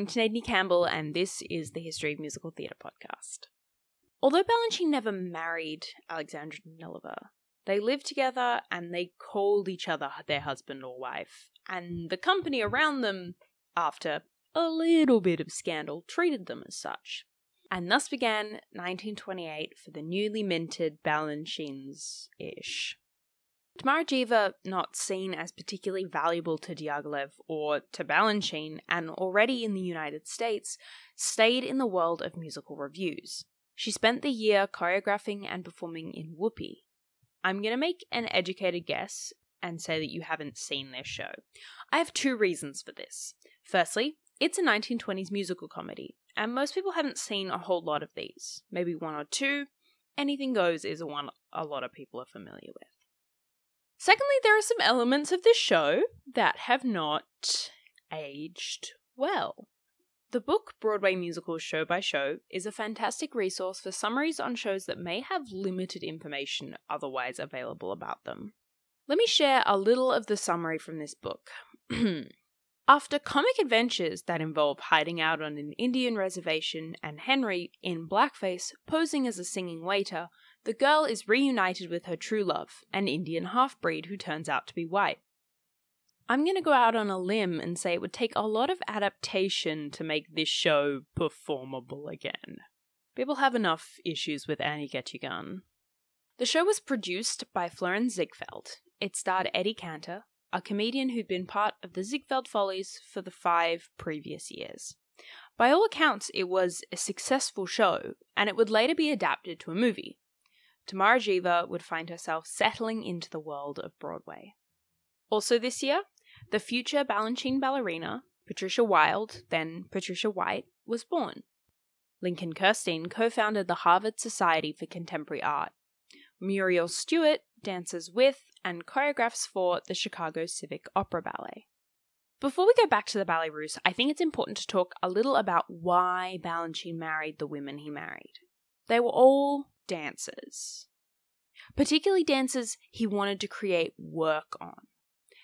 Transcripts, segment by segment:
Remington Adeney Campbell, and this is the History of Musical Theatre podcast. Although Balanchine never married Alexandra Danilova, they lived together and they called each other their husband or wife, and the company around them, after a little bit of scandal, treated them as such. And thus began 1928 for the newly minted Balanchines ish. Tamara not seen as particularly valuable to Diaghilev or to Balanchine, and already in the United States, stayed in the world of musical reviews. She spent the year choreographing and performing in Whoopee. I'm going to make an educated guess and say that you haven't seen this show. I have two reasons for this. Firstly, it's a 1920s musical comedy, and most people haven't seen a whole lot of these. Maybe one or two. Anything Goes is a one a lot of people are familiar with. Secondly, there are some elements of this show that have not aged well. The book Broadway Musicals Show by Show is a fantastic resource for summaries on shows that may have limited information otherwise available about them. Let me share a little of the summary from this book. After comic adventures that involve hiding out on an Indian reservation and Henry, in blackface, posing as a singing waiter, the girl is reunited with her true love, an Indian half breed who turns out to be white. I'm going to go out on a limb and say it would take a lot of adaptation to make this show performable again. People have enough issues with Annie Get Your Gun. The show was produced by Florenz Ziegfeld. It starred Eddie Cantor, a comedian who'd been part of the Ziegfeld Follies for the five previous years. By all accounts, it was a successful show, and it would later be adapted to a movie. Tamara Geva would find herself settling into the world of Broadway. Also this year, the future Balanchine ballerina, Patricia Wilde, then Patricia White, was born. Lincoln Kirstein co founded the Harvard Society for Contemporary Art. Muriel Stuart dances with and choreographs for the Chicago Civic Opera Ballet. Before we go back to the Ballet Russe, I think it's important to talk a little about why Balanchine married the women he married. They were all dancers, particularly dancers he wanted to create work on.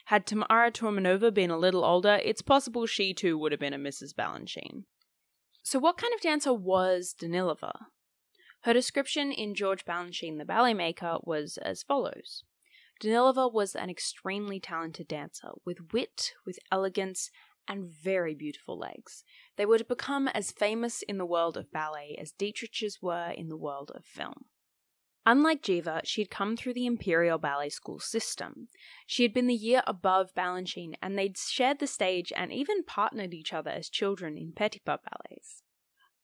Had Tamara Toumanova been a little older, it's possible she too would have been a Mrs. Balanchine. So, what kind of dancer was Danilova? Her description in George Balanchine, the ballet maker, was as follows Danilova was an extremely talented dancer, with wit, with elegance, and very beautiful legs. They were to become as famous in the world of ballet as Dietrich's were in the world of film. Unlike Geva, she had come through the Imperial Ballet School system. She had been the year above Balanchine, and they'd shared the stage and even partnered each other as children in Petipa ballets.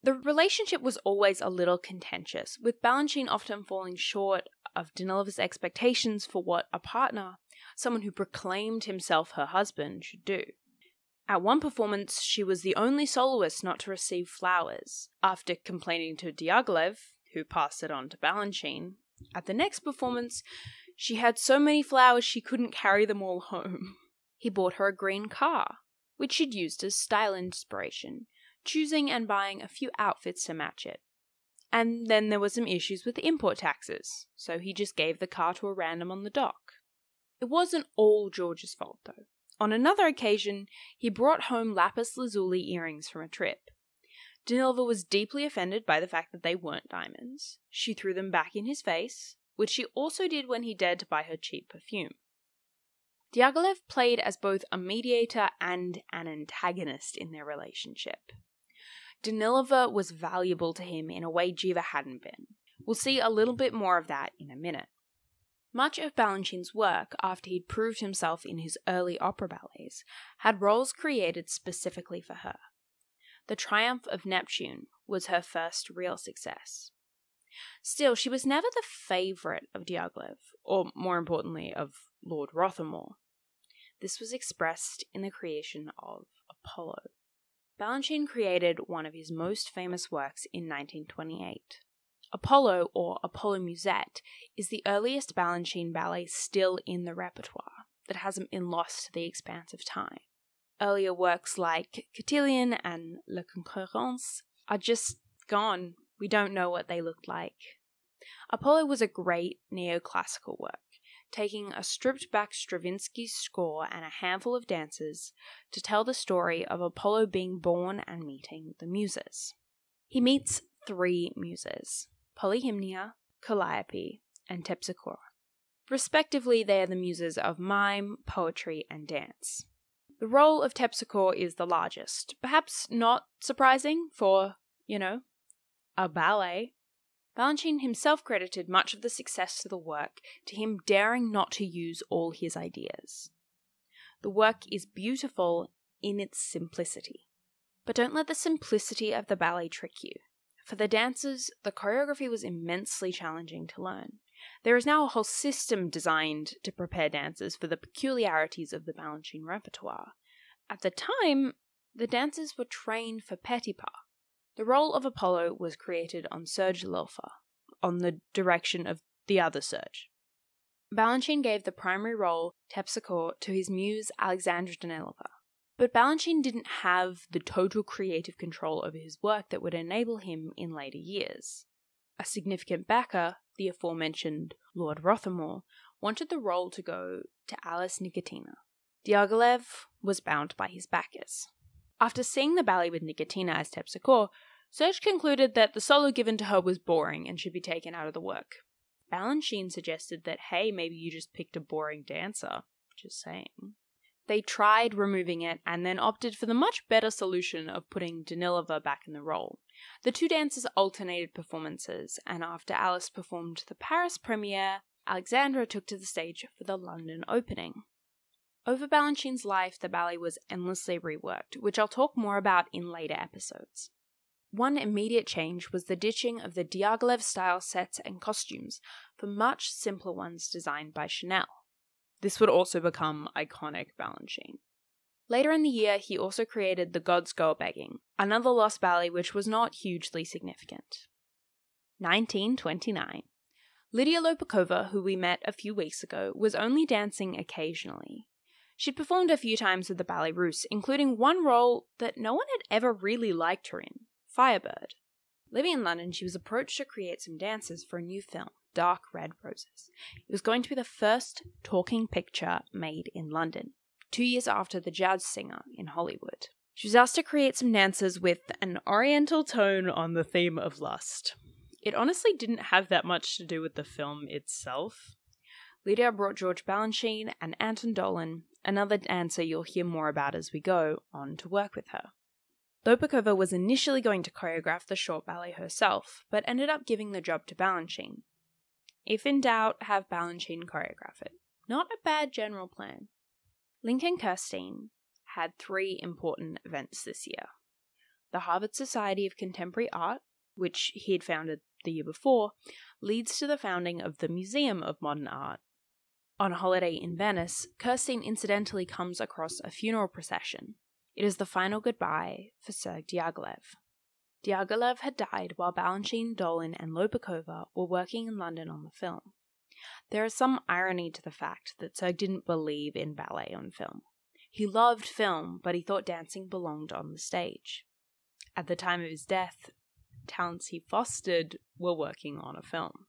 The relationship was always a little contentious, with Balanchine often falling short of Danilova's expectations for what a partner, someone who proclaimed himself her husband, should do. At one performance, she was the only soloist not to receive flowers. After complaining to Diaghilev, who passed it on to Balanchine, at the next performance, she had so many flowers she couldn't carry them all home. He bought her a green car, which she'd used as style inspiration, choosing and buying a few outfits to match it. And then there were some issues with import taxes, so he just gave the car to a random on the dock. It wasn't all George's fault, though. On another occasion, he brought home lapis lazuli earrings from a trip. Danilova was deeply offended by the fact that they weren't diamonds. She threw them back in his face, which she also did when he dared to buy her cheap perfume. Diaghilev played as both a mediator and an antagonist in their relationship. Danilova was valuable to him in a way Geva hadn't been. We'll see a little bit more of that in a minute. Much of Balanchine's work, after he'd proved himself in his early opera ballets, had roles created specifically for her. The Triumph of Neptune was her first real success. Still, she was never the favourite of Diaghilev, or more importantly, of Lord Rothermere. This was expressed in the creation of Apollo. Balanchine created one of his most famous works in 1928. Apollo, or Apollo Musagète, is the earliest Balanchine ballet still in the repertoire that hasn't been lost to the expanse of time. Earlier works like Cotillion and La Concurrence are just gone. We don't know what they looked like. Apollo was a great neoclassical work, taking a stripped back Stravinsky score and a handful of dancers to tell the story of Apollo being born and meeting the Muses. He meets three Muses Polyhymnia, Calliope, and Terpsichore. Respectively, they are the muses of mime, poetry, and dance. The role of Terpsichore is the largest, perhaps not surprising for, you know, a ballet. Balanchine himself credited much of the success to the work to him daring not to use all his ideas. The work is beautiful in its simplicity. But don't let the simplicity of the ballet trick you. For the dancers, the choreography was immensely challenging to learn. There is now a whole system designed to prepare dancers for the peculiarities of the Balanchine repertoire. At the time, the dancers were trained for Petipa. The role of Apollo was created on Serge Lifar, on the direction of the other Serge. Balanchine gave the primary role, Terpsichore, to his muse Alexandra Danilova. But Balanchine didn't have the total creative control over his work that would enable him in later years. A significant backer, the aforementioned Lord Rothermere, wanted the role to go to Alice Nikitina. Diaghilev was bound by his backers. After seeing the ballet with Nikitina as Terpsichore, Serge concluded that the solo given to her was boring and should be taken out of the work. Balanchine suggested that, hey, maybe you just picked a boring dancer. Just saying. They tried removing it and then opted for the much better solution of putting Danilova back in the role. The two dancers alternated performances, and after Alice performed the Paris premiere, Alexandra took to the stage for the London opening. Over Balanchine's life, the ballet was endlessly reworked, which I'll talk more about in later episodes. One immediate change was the ditching of the Diaghilev style sets and costumes for much simpler ones designed by Chanel. This would also become iconic Balanchine. Later in the year, he also created The Gods Go Begging, another lost ballet which was not hugely significant. 1929. Lydia Lopukova, who we met a few weeks ago, was only dancing occasionally. She'd performed a few times with the Ballet Russe, including one role that no one had ever really liked her in Firebird. Living in London, she was approached to create some dances for a new film, Dark Red Roses. It was going to be the first talking picture made in London, two years after The Jazz Singer in Hollywood. She was asked to create some dances with an oriental tone on the theme of lust. It honestly didn't have that much to do with the film itself. Lydia brought George Balanchine and Anton Dolin, another dancer you'll hear more about as we go, on to work with her. Lopukova was initially going to choreograph the short ballet herself, but ended up giving the job to Balanchine. If in doubt, have Balanchine choreograph it. Not a bad general plan. Lincoln Kirstein had three important events this year. The Harvard Society of Contemporary Art, which he had founded the year before, leads to the founding of the Museum of Modern Art. On a holiday in Venice, Kirstein incidentally comes across a funeral procession it is the final goodbye for Sergei Diaghilev. Diaghilev had died while Balanchine, Dolin, and Lopukova were working in London on the film. There is some irony to the fact that Serge didn't believe in ballet on film. He loved film, but he thought dancing belonged on the stage. At the time of his death, talents he fostered were working on a film.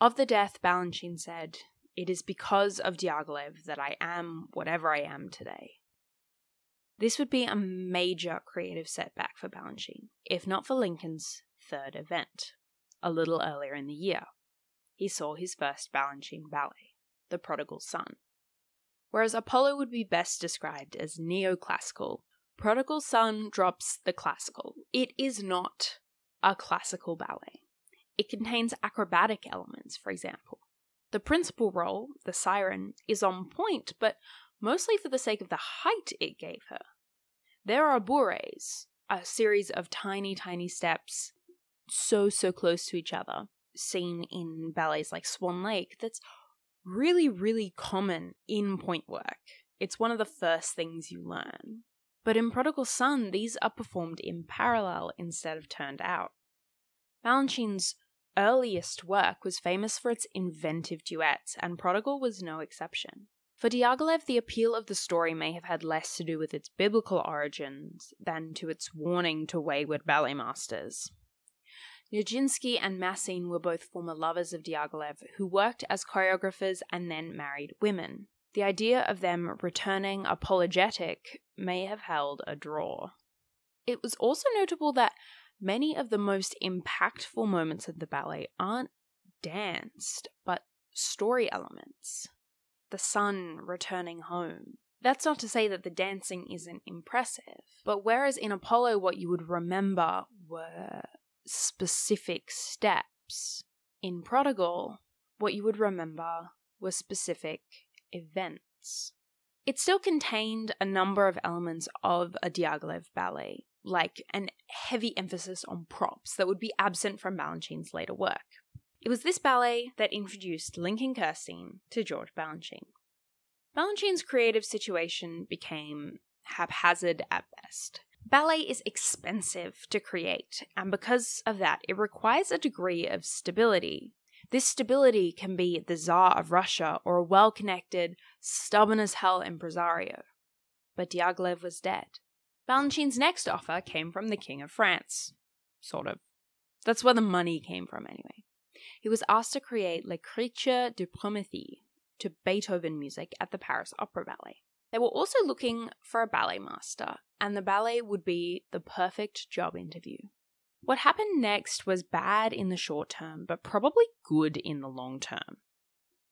Of the death, Balanchine said, It is because of Diaghilev that I am whatever I am today. This would be a major creative setback for Balanchine, if not for Lincoln's third event, a little earlier in the year. He saw his first Balanchine ballet, The Prodigal Son. Whereas Apollo would be best described as neoclassical, Prodigal Son drops the classical. It is not a classical ballet. It contains acrobatic elements, for example. The principal role, the siren, is on pointe, but mostly for the sake of the height it gave her. There are bourrées, a series of tiny, tiny steps, so, so close to each other, seen in ballets like Swan Lake, that's really, really common in pointe work. It's one of the first things you learn. But in Prodigal Son, these are performed in parallel instead of turned out. Balanchine's earliest work was famous for its inventive duets, and Prodigal was no exception. For Diaghilev, the appeal of the story may have had less to do with its biblical origins than to its warning to wayward ballet masters. Nijinsky and Massine were both former lovers of Diaghilev who worked as choreographers and then married women. The idea of them returning apologetic may have held a draw. It was also notable that many of the most impactful moments of the ballet aren't danced, but story elements. The son returning home. That's not to say that the dancing isn't impressive, but whereas in Apollo what you would remember were specific steps, in Prodigal what you would remember were specific events. It still contained a number of elements of a Diaghilev ballet, like an heavy emphasis on props that would be absent from Balanchine's later work. It was this ballet that introduced Lincoln Kirstein to George Balanchine. Balanchine's creative situation became haphazard at best. Ballet is expensive to create, and because of that, it requires a degree of stability. This stability can be the Tsar of Russia or a well connected, stubborn as hell impresario. But Diaghilev was dead. Balanchine's next offer came from the King of France. Sort of. That's where the money came from, anyway. He was asked to create Les Créatures de Prométhée to Beethoven music at the Paris Opera Ballet. They were also looking for a ballet master, and the ballet would be the perfect job interview. What happened next was bad in the short term, but probably good in the long term.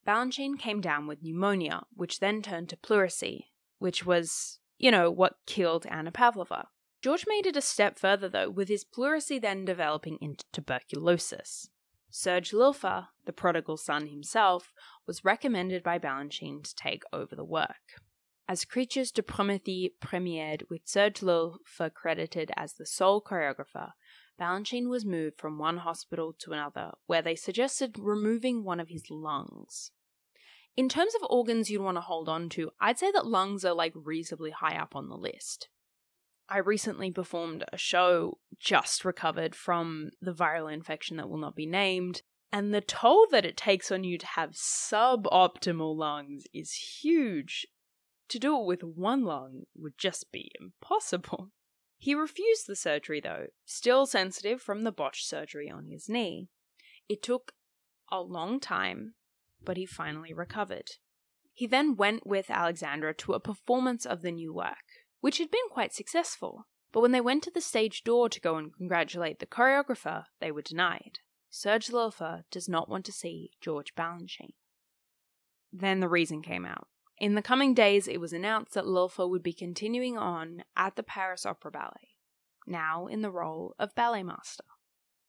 Balanchine came down with pneumonia, which then turned to pleurisy, which was, you know, what killed Anna Pavlova. George made it a step further, though, with his pleurisy then developing into tuberculosis. Serge Lifar, the prodigal son himself, was recommended by Balanchine to take over the work. As Creatures de Prométhée premiered with Serge Lifar credited as the sole choreographer, Balanchine was moved from one hospital to another where they suggested removing one of his lungs. In terms of organs you'd want to hold on to, I'd say that lungs are like reasonably high up on the list. I recently performed a show just recovered from the viral infection that will not be named, and the toll that it takes on you to have suboptimal lungs is huge. To do it with one lung would just be impossible. He refused the surgery, though, still sensitive from the botched surgery on his knee. It took a long time, but he finally recovered. He then went with Alexandra to a performance of the new work, which had been quite successful. But when they went to the stage door to go and congratulate the choreographer, they were denied. Serge Lifar does not want to see George Balanchine. Then the reason came out. In the coming days, it was announced that Lifar would be continuing on at the Paris Opera Ballet, now in the role of ballet master.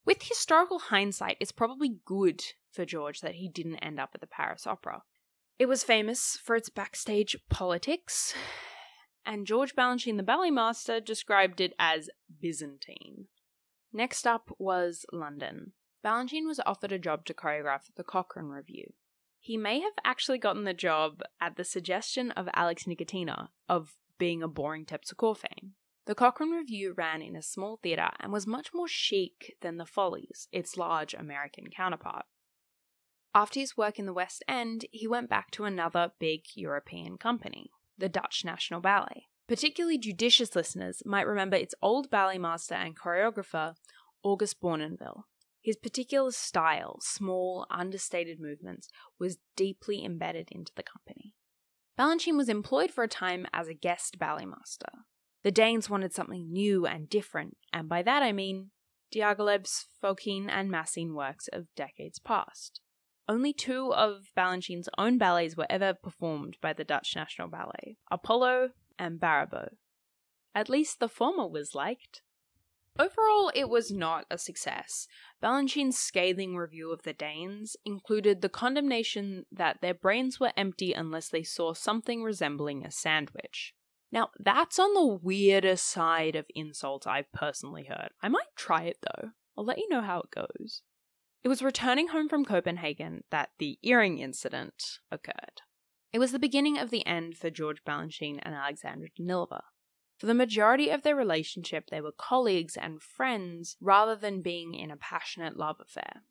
With historical hindsight, it's probably good for George that he didn't end up at the Paris Opera. It was famous for its backstage politics, and George Balanchine, the ballet master, described it as Byzantine. Next up was London. Balanchine was offered a job to choreograph the Cochrane Revue, he may have actually gotten the job at the suggestion of Alex Nikitina of being a boring Terpsichore fame. The Cochrane Revue ran in a small theatre and was much more chic than the Follies, its large American counterpart. After his work in the West End, he went back to another big European company, the Dutch National Ballet. Particularly judicious listeners might remember its old ballet master and choreographer, August Bournonville. His particular style, small, understated movements, was deeply embedded into the company. Balanchine was employed for a time as a guest ballet master. The Danes wanted something new and different, and by that I mean Diaghilev's, Fokine, and Massine works of decades past. Only two of Balanchine's own ballets were ever performed by the Dutch National Ballet Apollo and Barabau. At least the former was liked. Overall, it was not a success. Balanchine's scathing review of the Danes included the condemnation that their brains were empty unless they saw something resembling a sandwich. Now, that's on the weirdest side of insult I've personally heard. I might try it though. I'll let you know how it goes. It was returning home from Copenhagen that the earring incident occurred. It was the beginning of the end for George Balanchine and Alexandra Danilova. For the majority of their relationship, they were colleagues and friends rather than being in a passionate love affair.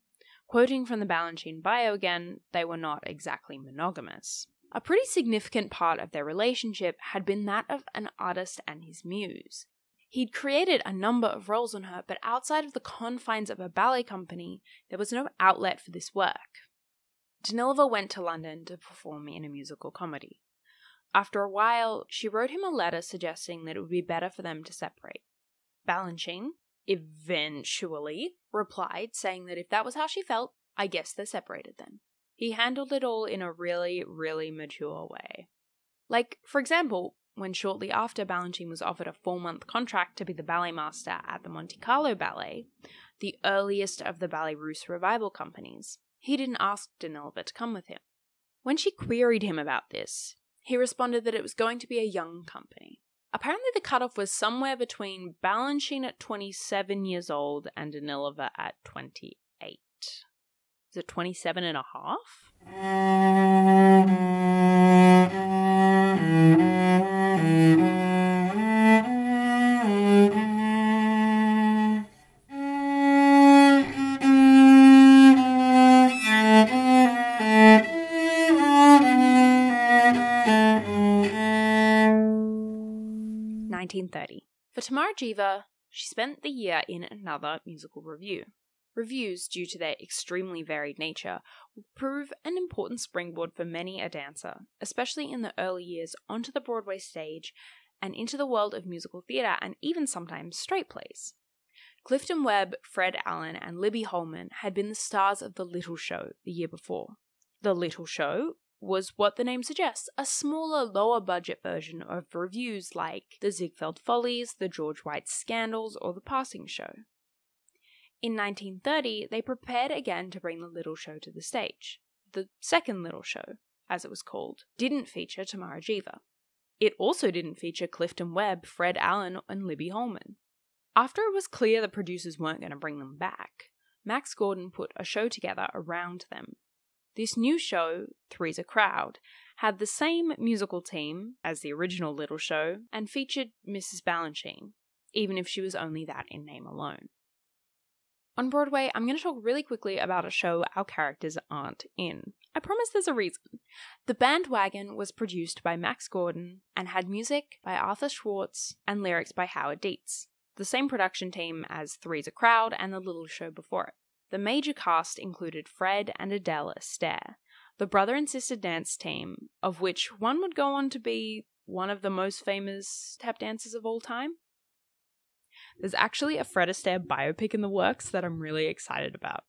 Quoting from the Balanchine bio again, they were not exactly monogamous. A pretty significant part of their relationship had been that of an artist and his muse. He'd created a number of roles on her, but outside of the confines of a ballet company, there was no outlet for this work. Danilova went to London to perform in a musical comedy. After a while, she wrote him a letter suggesting that it would be better for them to separate. Balanchine eventually replied, saying that if that was how she felt, I guess they're separated then. He handled it all in a really, really mature way. Like, for example, when shortly after Balanchine was offered a four month contract to be the ballet master at the Monte Carlo Ballet, the earliest of the Ballet Russe revival companies, he didn't ask Danilova to come with him. When she queried him about this, he responded that it was going to be a young company. Apparently, the cutoff was somewhere between Balanchine at 27 years old and Danilova at 28. Is it 27 and a half? Tamara Geva, she spent the year in another musical review. Reviews, due to their extremely varied nature, will prove an important springboard for many a dancer, especially in the early years onto the Broadway stage and into the world of musical theatre and even sometimes straight plays. Clifton Webb, Fred Allen, and Libby Holman had been the stars of The Little Show the year before. The Little Show was what the name suggests a smaller, lower budget version of revues like The Ziegfeld Follies, The George White Scandals, or The Passing Show. In 1930, they prepared again to bring the Little Show to the stage. The second Little Show, as it was called, didn't feature Tamara Geva. It also didn't feature Clifton Webb, Fred Allen, and Libby Holman. After it was clear the producers weren't going to bring them back, Max Gordon put a show together around them this new show, Three's a Crowd, had the same musical team as the original Little Show and featured Mrs. Balanchine, even if she was only that in name alone. On Broadway, I'm going to talk really quickly about a show our characters aren't in. I promise there's a reason. The Bandwagon was produced by Max Gordon and had music by Arthur Schwartz and lyrics by Howard Dietz, the same production team as Three's a Crowd and The Little Show before it. The major cast included Fred and Adele Astaire, the brother and sister dance team, of which one would go on to be one of the most famous tap dancers of all time. There's actually a Fred Astaire biopic in the works that I'm really excited about.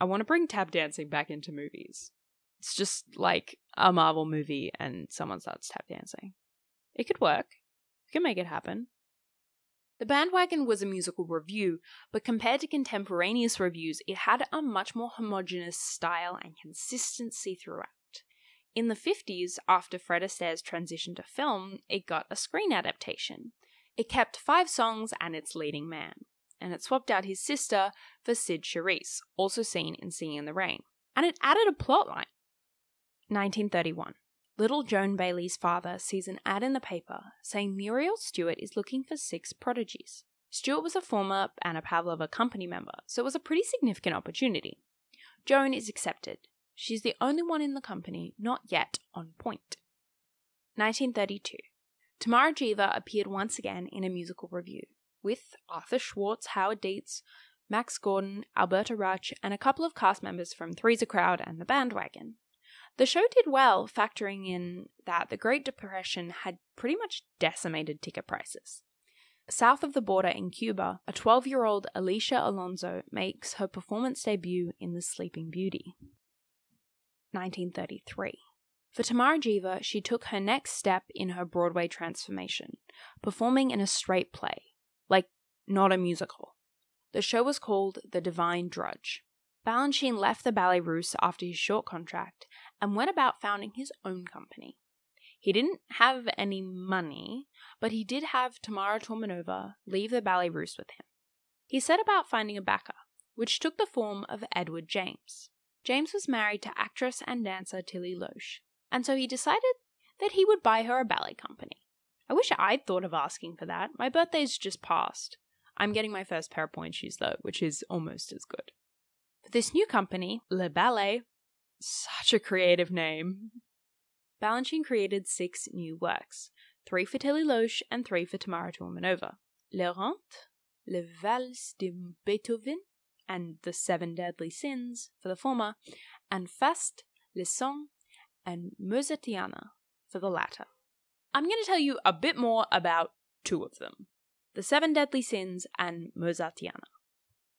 I want to bring tap dancing back into movies. It's just like a Marvel movie and someone starts tap dancing. It could work. We can make it happen. The Bandwagon was a musical review, but compared to contemporaneous reviews, it had a much more homogenous style and consistency throughout. In the 50s, after Fred Astaire's transition to film, it got a screen adaptation. It kept five songs and its leading man, and it swapped out his sister for Cyd Charisse, also seen in Singing in the Rain, and it added a plotline. 1931. Little Joan Bailey's father sees an ad in the paper saying Muriel Stuart is looking for six prodigies. Stuart was a former Anna Pavlova company member, so it was a pretty significant opportunity. Joan is accepted. She's the only one in the company not yet on pointe. 1932. Tamara Geva appeared once again in a musical review, with Arthur Schwartz, Howard Dietz, Max Gordon, Albertina Rasch, and a couple of cast members from Three's a Crowd and The Bandwagon. The show did well, factoring in that the Great Depression had pretty much decimated ticket prices. South of the border in Cuba, a 12 year old Alicia Alonso makes her performance debut in The Sleeping Beauty. 1933. For Tamara Geva, she took her next step in her Broadway transformation, performing in a straight play, like not a musical. The show was called The Divine Drudge. Balanchine left the Ballet Russe after his short contract and went about founding his own company. He didn't have any money, but he did have Tamara Toumanova leave the Ballet Russe with him. He set about finding a backer, which took the form of Edward James. James was married to actress and dancer Tilly Losch, and so he decided that he would buy her a ballet company. I wish I'd thought of asking for that. My birthday's just passed. I'm getting my first pair of pointe shoes though, which is almost as good. For this new company, Le Ballet, such a creative name, Balanchine created six new works three for Tilly Losch and three for Tamara Toumanova. Le Rente, Le Valse de Beethoven, and The Seven Deadly Sins for the former, and Fastes, Les Songes, and Mozartiana for the latter. I'm going to tell you a bit more about two of them The Seven Deadly Sins and Mozartiana.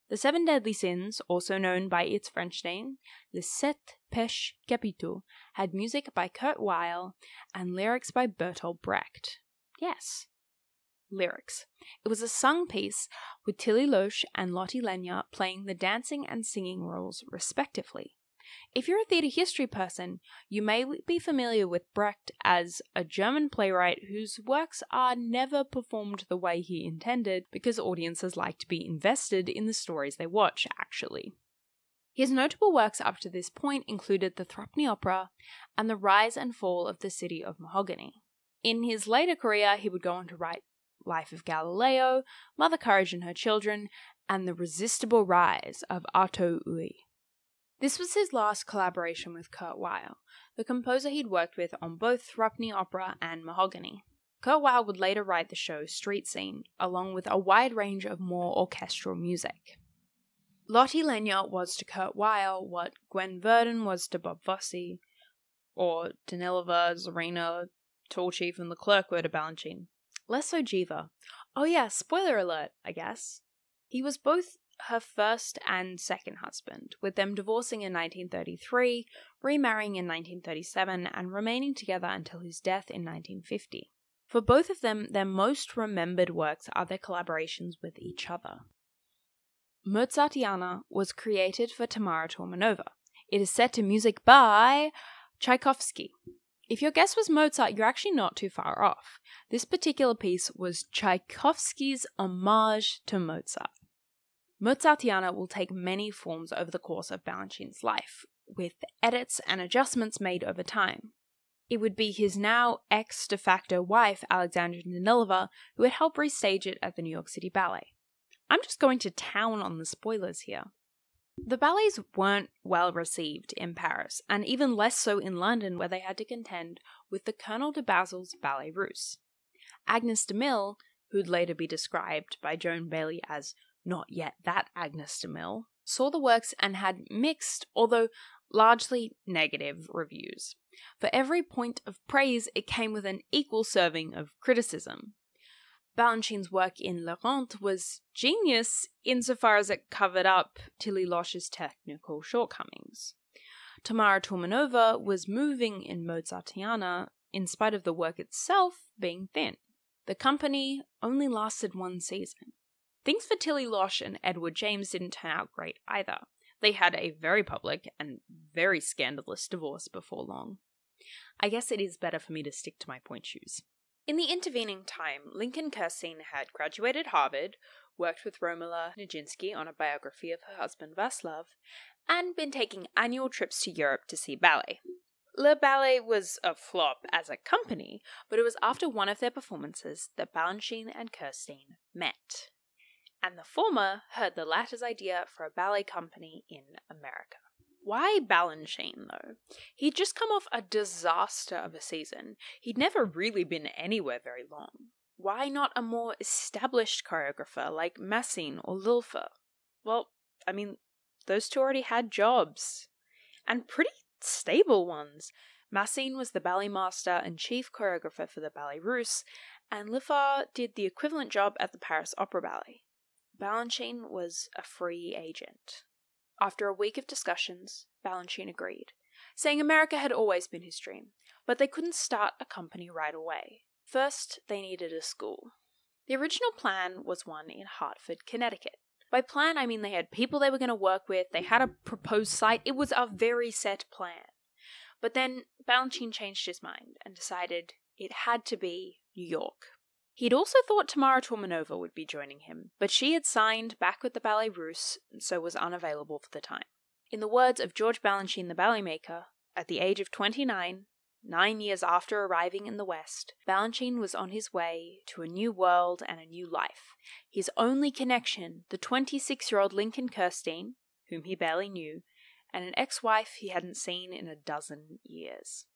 The Seven Deadly Sins, also known by its French name, Les Sept Péchés Capitaux, had music by Kurt Weill and lyrics by Bertolt Brecht. Yes, lyrics. It was a sung piece with Tilly Losch and Lotte Lenya playing the dancing and singing roles respectively. If you're a theatre history person, you may be familiar with Brecht as a German playwright whose works are never performed the way he intended because audiences like to be invested in the stories they watch, actually. His notable works up to this point included the Threepenny Opera and the Rise and Fall of the City of Mahagonny. In his later career, he would go on to write Life of Galileo, Mother Courage and Her Children, and The Resistible Rise of Arturo Ui. This was his last collaboration with Kurt Weill, the composer he'd worked with on both Threepenny Opera and Mahagonny. Kurt Weill would later write the show Street Scene, along with a wide range of more orchestral music. Lotte Lenya was to Kurt Weill what Gwen Verdon was to Bob Fosse, or Danilova, Zorina, Tallchief, and Clerk were to Balanchine. Less so Geva. Oh yeah, spoiler alert, I guess. He was both her first and second husband, with them divorcing in 1933, remarrying in 1937, and remaining together until his death in 1950. For both of them, their most remembered works are their collaborations with each other. Mozartiana was created for Tamara Toumanova. It is set to music by Tchaikovsky. If your guess was Mozart, you're actually not too far off. This particular piece was Tchaikovsky's homage to Mozart. Mozartiana will take many forms over the course of Balanchine's life, with edits and adjustments made over time. It would be his now ex de facto wife, Alexandra Danilova, who would help restage it at the New York City Ballet. I'm just going to town on the spoilers here. The ballets weren't well received in Paris, and even less so in London, where they had to contend with the Colonel de Basil's Ballet Russe. Agnes de Mille, who'd later be described by Joan Bailey as not yet that Agnes de Mille, saw the works and had mixed, although largely negative, reviews. For every point of praise, it came with an equal serving of criticism. Balanchine's work in L'Errante was genius insofar as it covered up Tilly Losch's technical shortcomings. Tamara Toumanova was moving in Mozartiana in spite of the work itself being thin. The company only lasted one season. Things for Tilly Losch and Edward James didn't turn out great either. They had a very public and very scandalous divorce before long. I guess it is better for me to stick to my pointe shoes. In the intervening time, Lincoln Kirstein had graduated Harvard, worked with Romola Nijinsky on a biography of her husband Vaslav, and been taking annual trips to Europe to see ballet. Le Ballet was a flop as a company, but it was after one of their performances that Balanchine and Kirstein met and the former heard the latter's idea for a ballet company in America. Why Balanchine, though? He'd just come off a disaster of a season. He'd never really been anywhere very long. Why not a more established choreographer like Massine or Lifar? Well, I mean, those two already had jobs. And pretty stable ones. Massine was the ballet master and chief choreographer for the Ballet Russe, and Lifar did the equivalent job at the Paris Opera Ballet. Balanchine was a free agent. After a week of discussions, Balanchine agreed, saying America had always been his dream, but they couldn't start a company right away. First, they needed a school. The original plan was one in Hartford, Connecticut. By plan, I mean they had people they were going to work with, they had a proposed site, it was a very set plan. But then Balanchine changed his mind and decided it had to be New York. He'd also thought Tamara Toumanova would be joining him, but she had signed back with the Ballet Russe, so was unavailable for the time. In the words of George Balanchine, the ballet maker, at the age of 29, nine years after arriving in the West, Balanchine was on his way to a new world and a new life. His only connection, the 26 year old Lincoln Kirstein, whom he barely knew, and an ex wife he hadn't seen in a dozen years.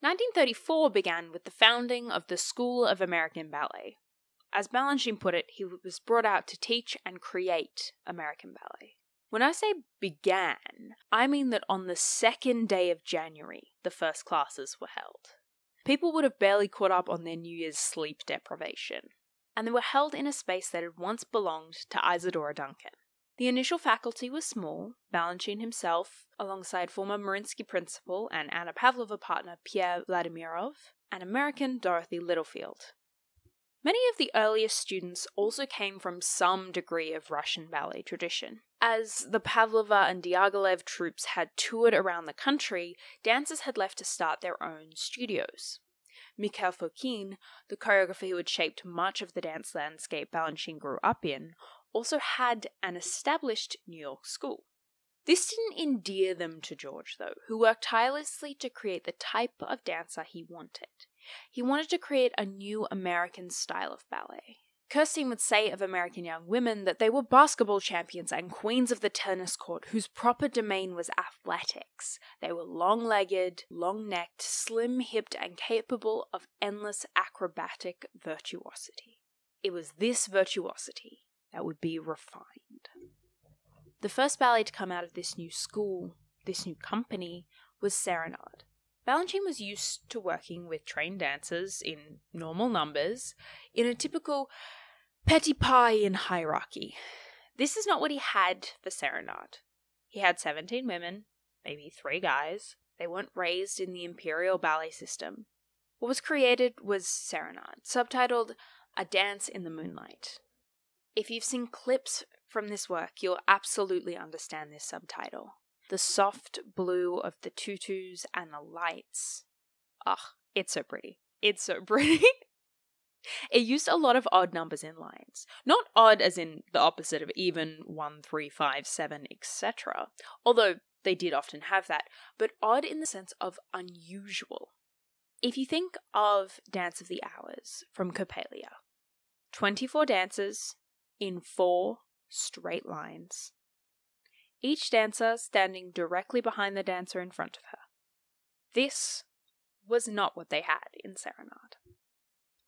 1934 began with the founding of the School of American Ballet. As Balanchine put it, he was brought out to teach and create American ballet. When I say began, I mean that on the second day of January, the first classes were held. People would have barely caught up on their New Year's sleep deprivation, and they were held in a space that had once belonged to Isadora Duncan. The initial faculty was small, Balanchine himself, alongside former Mariinsky principal and Anna Pavlova partner Pierre Vladimirov, and American Dorothy Littlefield. Many of the earliest students also came from some degree of Russian ballet tradition. As the Pavlova and Diaghilev troupes had toured around the country, dancers had left to start their own studios. Mikhail Fokine, the choreographer who had shaped much of the dance landscape Balanchine grew up in, also had an established New York school. This didn't endear them to George, though, who worked tirelessly to create the type of dancer he wanted. He wanted to create a new American style of ballet. Kirstein would say of American young women that they were basketball champions and queens of the tennis court whose proper domain was athletics. They were long legged, long necked, slim hipped, and capable of endless acrobatic virtuosity. It was this virtuosity that would be refined. The first ballet to come out of this new school, this new company, was Serenade. Balanchine was used to working with trained dancers in normal numbers in a typical petit pas in hierarchy. This is not what he had for Serenade. He had 17 women, maybe three guys. They weren't raised in the imperial ballet system. What was created was Serenade, subtitled A Dance in the Moonlight. If you've seen clips from this work, you'll absolutely understand this subtitle. The soft blue of the tutus and the lights. Ugh, it's so pretty. It's so pretty. it used a lot of odd numbers in lines. Not odd as in the opposite of even, 1, 3, 5, 7, etc. Although they did often have that, but odd in the sense of unusual. If you think of Dance of the Hours from Coppelia, 24 dances in four straight lines, each dancer standing directly behind the dancer in front of her. This was not what they had in Serenade.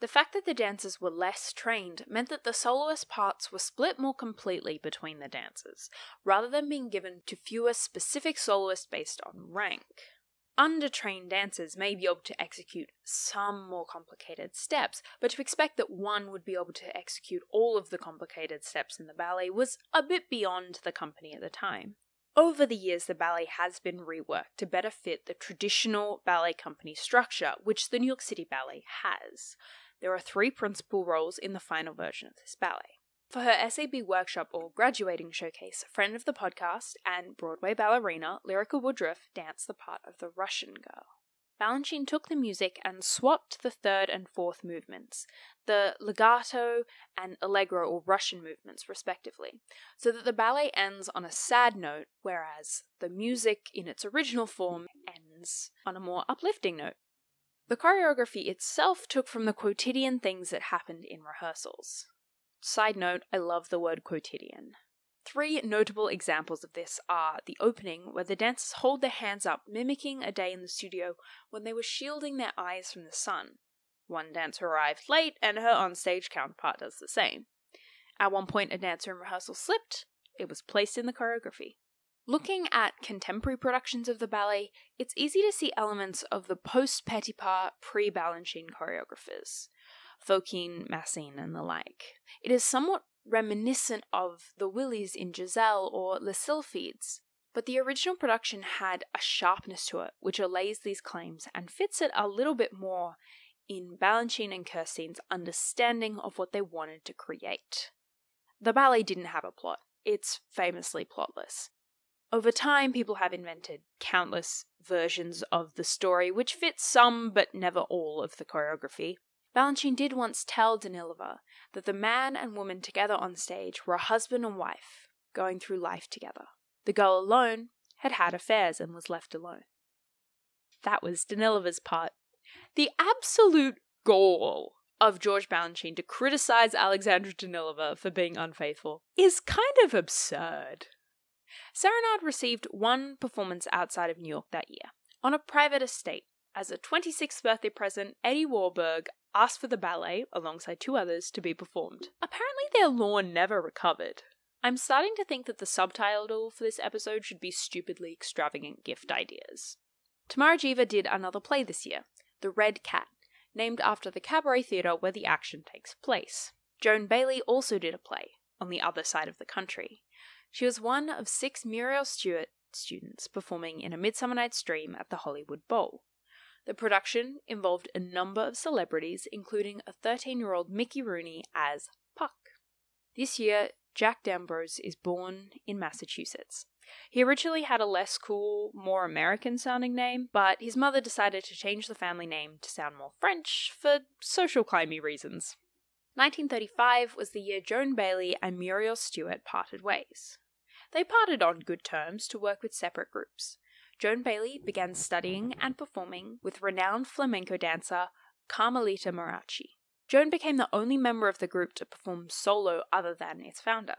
The fact that the dancers were less trained meant that the soloist parts were split more completely between the dancers, rather than being given to fewer specific soloists based on rank. Undertrained dancers may be able to execute some more complicated steps, but to expect that one would be able to execute all of the complicated steps in the ballet was a bit beyond the company at the time. Over the years, the ballet has been reworked to better fit the traditional ballet company structure, which the New York City Ballet has. There are three principal roles in the final version of this ballet. For her SAB workshop or graduating showcase, friend of the podcast and Broadway ballerina Lyrica Woodruff danced the part of the Russian girl. Balanchine took the music and swapped the third and fourth movements, the legato and allegro or Russian movements, respectively, so that the ballet ends on a sad note, whereas the music in its original form ends on a more uplifting note. The choreography itself took from the quotidian things that happened in rehearsals. Side note, I love the word quotidian. Three notable examples of this are the opening, where the dancers hold their hands up, mimicking a day in the studio when they were shielding their eyes from the sun. One dancer arrived late, and her onstage counterpart does the same. At one point, a dancer in rehearsal slipped. It was placed in the choreography. Looking at contemporary productions of the ballet, it's easy to see elements of the post Petipa, pre Balanchine choreographers, Fokine, Massine, and the like. It is somewhat reminiscent of the Wilis in Giselle or Les Sylphides, but the original production had a sharpness to it which allays these claims and fits it a little bit more in Balanchine and Kirstein's understanding of what they wanted to create. The ballet didn't have a plot. It's famously plotless. Over time, people have invented countless versions of the story, which fit some but never all of the choreography. Balanchine did once tell Danilova that the man and woman together on stage were a husband and wife, going through life together. The girl alone had had affairs and was left alone. That was Danilova's part. The absolute goal of George Balanchine to criticize Alexandra Danilova for being unfaithful is kind of absurd. Serenade received one performance outside of New York that year, on a private estate. As a 26th birthday present, Eddie Warburg asked for the ballet, alongside two others, to be performed. Apparently, their law never recovered. I'm starting to think that the subtitle for this episode should be Stupidly Extravagant Gift Ideas. Tamara Tamarajiva did another play this year, The Red Cat, named after the cabaret theatre where the action takes place. Joan Bailey also did a play, On the Other Side of the Country. She was one of six Muriel Stuart students performing in A Midsummer Night's Dream at the Hollywood Bowl. The production involved a number of celebrities, including a 13 year old Mickey Rooney as Puck. This year, Jack d'Amboise is born in Massachusetts. He originally had a less cool, more American sounding name, but his mother decided to change the family name to sound more French for social climbing reasons. 1935 was the year Joan Bailey and Muriel Stuart parted ways. They parted on good terms to work with separate groups. Joan Bailey began studying and performing with renowned flamenco dancer Carmelita Maracci. Joan became the only member of the group to perform solo other than its founder.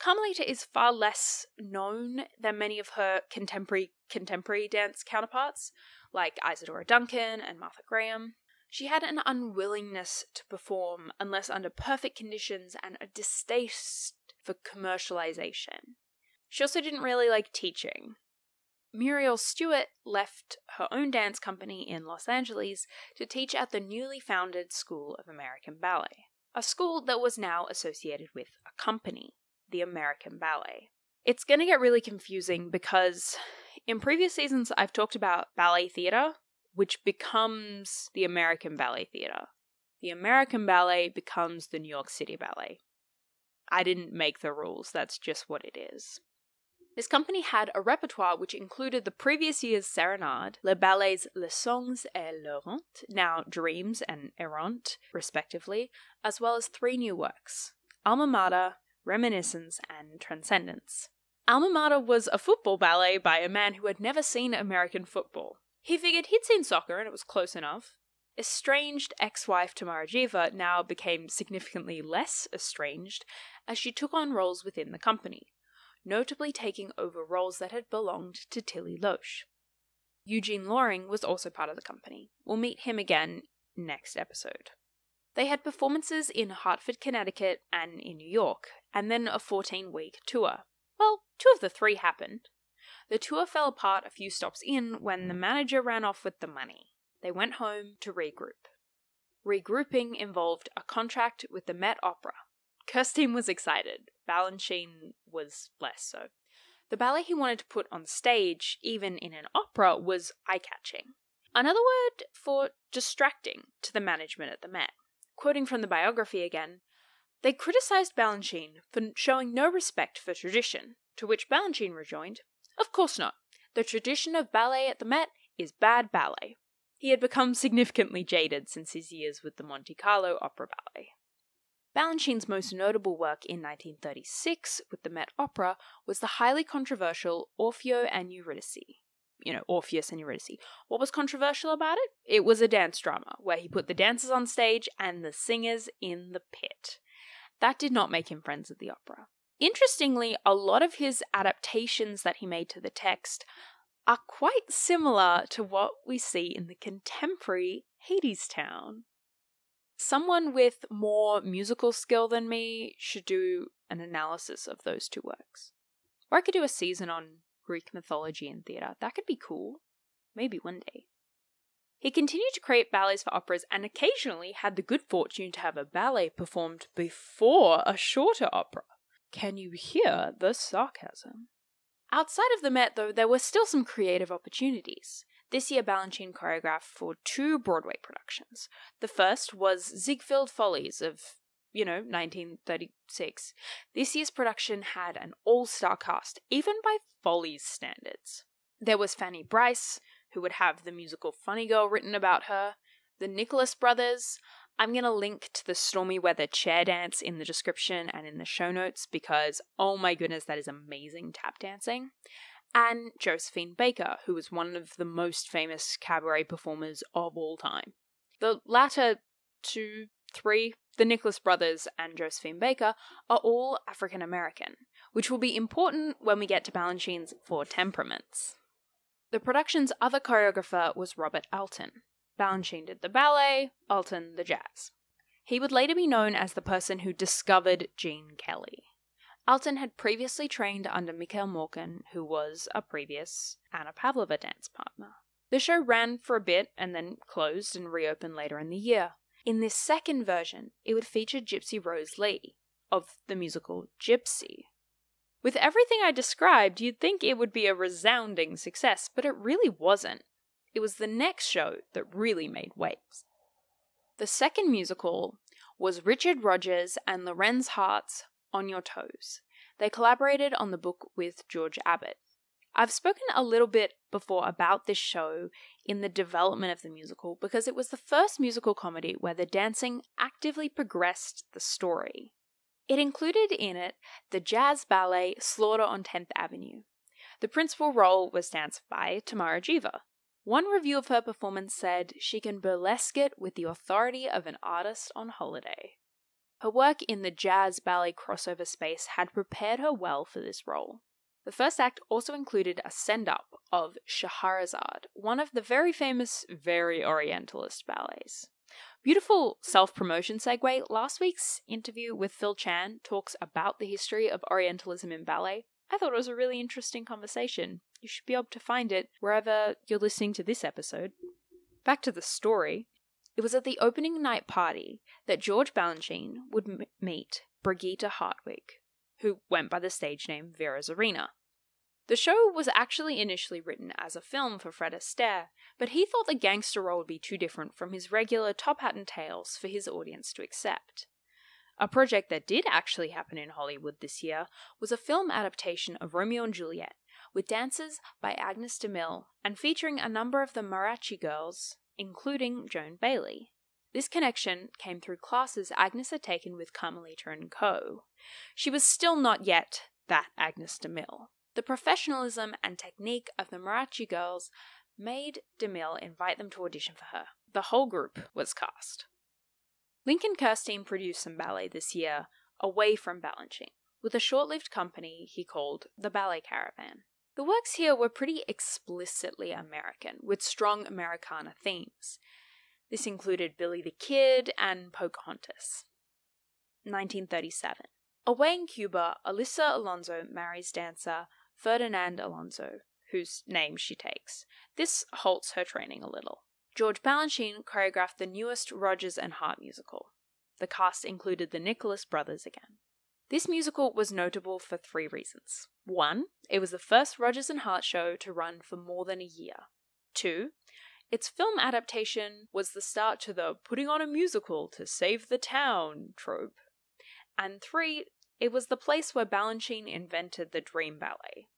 Carmelita is far less known than many of her contemporary contemporary dance counterparts, like Isadora Duncan and Martha Graham. She had an unwillingness to perform unless under perfect conditions and a distaste for commercialization. She also didn't really like teaching. Muriel Stuart left her own dance company in Los Angeles to teach at the newly founded School of American Ballet, a school that was now associated with a company, the American Ballet. It's going to get really confusing because in previous seasons I've talked about ballet theatre, which becomes the American Ballet Theatre. The American Ballet becomes the New York City Ballet. I didn't make the rules, that's just what it is. This company had a repertoire which included the previous year's Serenade, Le Ballet's Les Songes et L'Errante, now Dreams and Errant, respectively, as well as three new works Alma Mater, Reminiscence, and Transcendence. Alma Mater was a football ballet by a man who had never seen American football. He figured he'd seen soccer and it was close enough. Estranged ex wife Tamara Geva now became significantly less estranged as she took on roles within the company, notably taking over roles that had belonged to Tilly Losch. Eugene Loring was also part of the company. We'll meet him again next episode. They had performances in Hartford, Connecticut, and in New York, and then a 14 week tour. Well, two of the three happened. The tour fell apart a few stops in when the manager ran off with the money. They went home to regroup. Regrouping involved a contract with the Met Opera. Kirstein was excited. Balanchine was less so. The ballet he wanted to put on stage, even in an opera, was eye catching. Another word for distracting to the management at the Met. Quoting from the biography again, they criticized Balanchine for showing no respect for tradition, to which Balanchine rejoined, Of course not. The tradition of ballet at the Met is bad ballet. He had become significantly jaded since his years with the Monte Carlo Opera Ballet. Balanchine's most notable work in 1936 with the Met Opera was the highly controversial Orfeo and Eurydice. You know, Orpheus and Eurydice. What was controversial about it? It was a dance drama where he put the dancers on stage and the singers in the pit. That did not make him friends at the opera. Interestingly, a lot of his adaptations that he made to the text are quite similar to what we see in the contemporary Hadestown. Someone with more musical skill than me should do an analysis of those two works. Or I could do a season on Greek mythology and theatre. That could be cool. Maybe one day. He continued to create ballets for operas and occasionally had the good fortune to have a ballet performed before a shorter opera. Can you hear the sarcasm? Outside of the Met, though, there were still some creative opportunities. This year, Balanchine choreographed for two Broadway productions. The first was Ziegfeld Follies of, you know, 1936. This year's production had an all star cast, even by Follies standards. There was Fanny Brice, who would have the musical Funny Girl written about her, the Nicholas brothers. I'm going to link to the Stormy Weather chair dance in the description and in the show notes because, oh my goodness, that is amazing tap dancing. And Josephine Baker, who was one of the most famous cabaret performers of all time. The latter two, three, the Nicholas brothers and Josephine Baker, are all African American, which will be important when we get to Balanchine's Four Temperaments. The production's other choreographer was Robert Alton. Balanchine did the ballet, Alton the jazz. He would later be known as the person who discovered Gene Kelly. Alton had previously trained under Mikhail Mordkin, who was a previous Anna Pavlova dance partner. The show ran for a bit and then closed and reopened later in the year. In this second version, it would feature Gypsy Rose Lee of the musical Gypsy. With everything I described, you'd think it would be a resounding success, but it really wasn't. It was the next show that really made waves. The second musical was Richard Rodgers and Lorenz Hart's On Your Toes. They collaborated on the book with George Abbott. I've spoken a little bit before about this show in the development of the musical because it was the first musical comedy where the dancing actively progressed the story. It included in it the jazz ballet Slaughter on 10th Avenue. The principal role was danced by Tamara Geva. One review of her performance said she can burlesque it with the authority of an artist on holiday. Her work in the jazz ballet crossover space had prepared her well for this role. The first act also included a send up of Scheherazade, one of the very famous, very Orientalist ballets. Beautiful self promotion segue. Last week's interview with Phil Chan talks about the history of Orientalism in ballet. I thought it was a really interesting conversation. You should be able to find it wherever you're listening to this episode. Back to the story. It was at the opening night party that George Balanchine would m- meet Brigitte Hartwig, who went by the stage name Vera Zorina. The show was actually initially written as a film for Fred Astaire, but he thought the gangster role would be too different from his regular top hat and tails for his audience to accept. A project that did actually happen in Hollywood this year was a film adaptation of Romeo and Juliet, with dances by Agnes de Mille and featuring a number of the Maracci girls, including Joan Bailey. This connection came through classes Agnes had taken with Carmelita and Co. She was still not yet that Agnes DeMille. The professionalism and technique of the Maracci girls made DeMille invite them to audition for her. The whole group was cast. Lincoln Kirstein produced some ballet this year away from Balanchine, with a short lived company he called the Ballet Caravan. The works here were pretty explicitly American, with strong Americana themes. This included Billy the Kid and Pocahontas. 1937. Away in Cuba, Alicia Alonso marries dancer Ferdinand Alonso, whose name she takes. This halts her training a little. George Balanchine choreographed the newest Rodgers and Hart musical. The cast included the Nicholas brothers again. This musical was notable for three reasons. One, it was the first Rodgers and Hart show to run for more than a year. Two, its film adaptation was the start to the putting on a musical to save the town trope. And three, it was the place where Balanchine invented the dream ballet.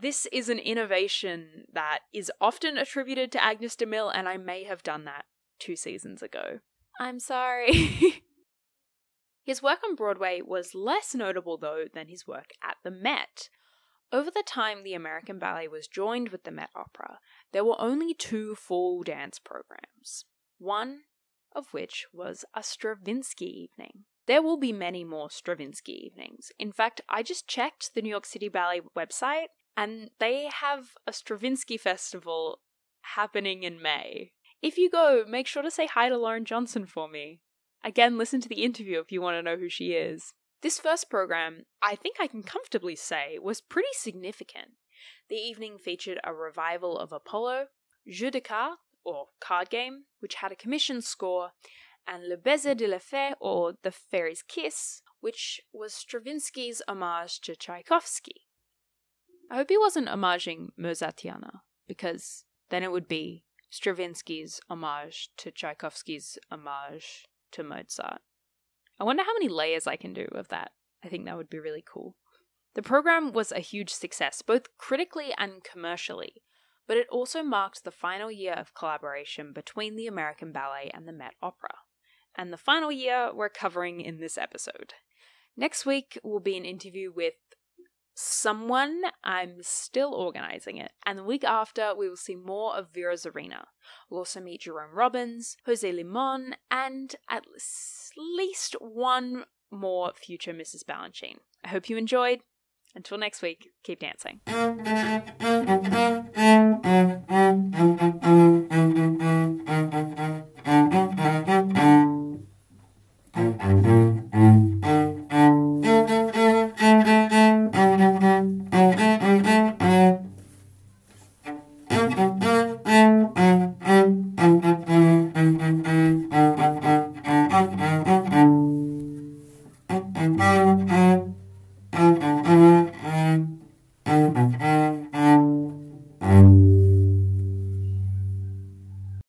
This is an innovation that is often attributed to Agnes de Mille, and I may have done that two seasons ago. I'm sorry. his work on Broadway was less notable, though, than his work at the Met. Over the time the American Ballet was joined with the Met Opera, there were only two full dance programs, one of which was a Stravinsky evening. There will be many more Stravinsky evenings. In fact, I just checked the New York City Ballet website and they have a Stravinsky festival happening in May. If you go, make sure to say hi to Lauren Johnson for me. Again, listen to the interview if you want to know who she is. This first program, I think I can comfortably say, was pretty significant. The evening featured a revival of Apollo, Jeu de cartes, or card game, which had a commissioned score, and Le Baiser de la Fée, or The Fairy's Kiss, which was Stravinsky's homage to Tchaikovsky. I hope he wasn't homaging Mozartiana, because then it would be Stravinsky's homage to Tchaikovsky's homage to Mozart. I wonder how many layers I can do of that. I think that would be really cool. The program was a huge success, both critically and commercially, but it also marked the final year of collaboration between the American Ballet and the Met Opera and the final year we're covering in this episode. Next week will be an interview with someone. I'm still organising it. And the week after, we will see more of Vera Zorina. We'll also meet Jerome Robbins, Jose Limon, and at least one more future Mrs. Balanchine. I hope you enjoyed. Until next week, keep dancing.